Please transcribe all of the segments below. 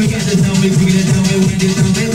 وقعدتها وقعدتها وقعدتها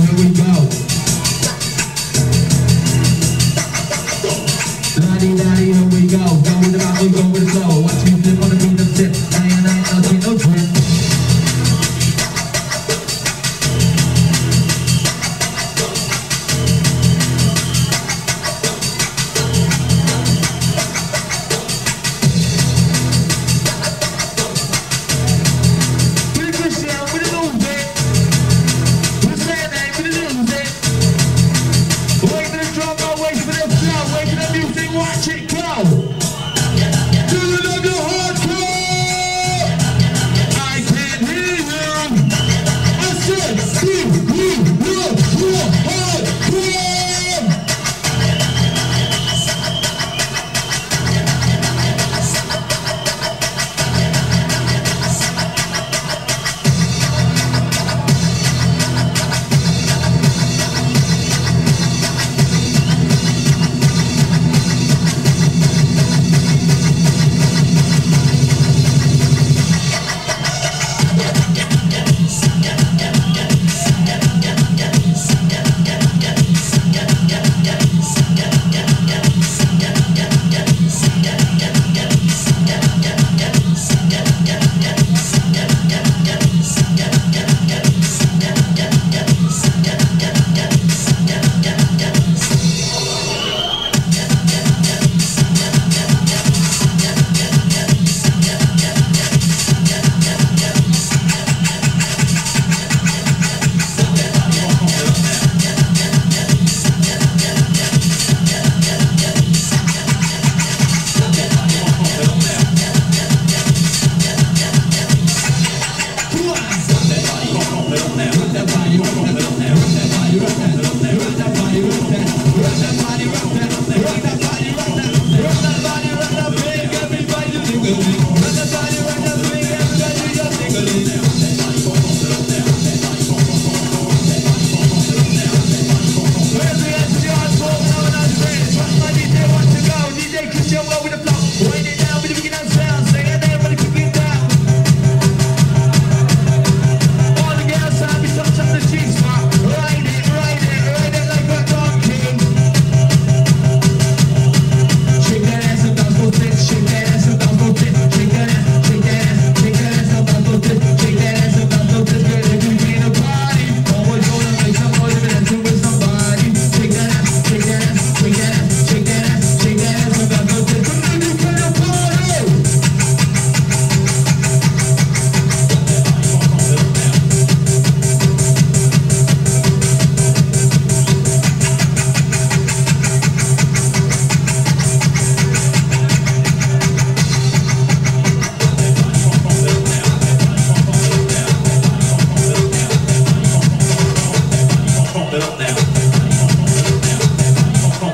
Thank you. I'm always waiting for the waiting for the music, watch it.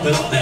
But